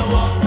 wanna walk.